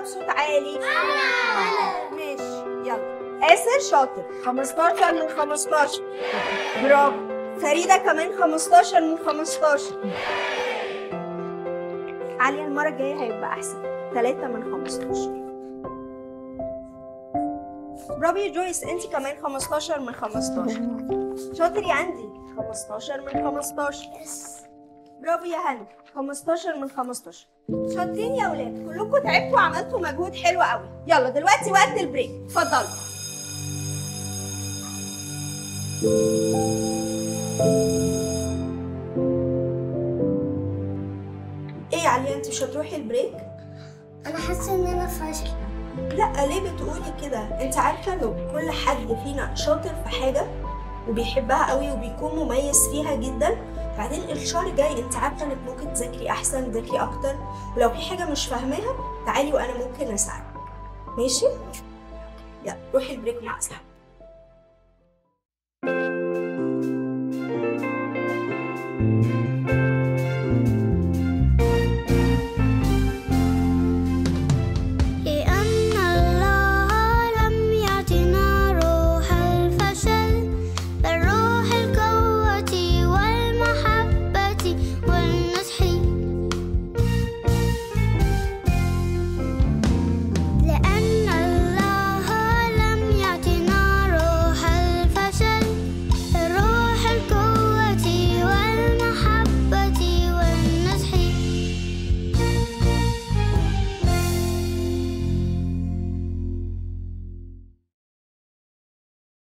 بصوت عالي؟ ماشي يلا. آسر شاطر. 15 من 15 برافو. فريدة كمان 15 من 15 عليا المرة الجاية هيبقى أحسن. 3 من 15 برافو يا جويس انت كمان 15 من 15 شاطر يا عندي. 15 من 15 برافو يا هند 15 من 15 شاطرين يا ولاد كلكم تعبتوا وعملتوا مجهود حلو قوي. يلا دلوقتي وقت ال break. اتفضلوا. إيه يا عليا انت مش هتروحي ال break؟ أنا حاسة إن أنا فاشلة. لا ليه بتقولي كده؟ انت عارفة إنه كل حد فينا شاطر في حاجة وبيحبها قوي وبيكون مميز فيها جدا؟ بعدين الشهر الجاي انت عارفة انك ممكن تذاكري أحسن تذاكري أكتر. ولو في حاجة مش فاهماها تعالي وأنا ممكن أساعدك. ماشي؟ يلا روحي البريك مع أصحابك.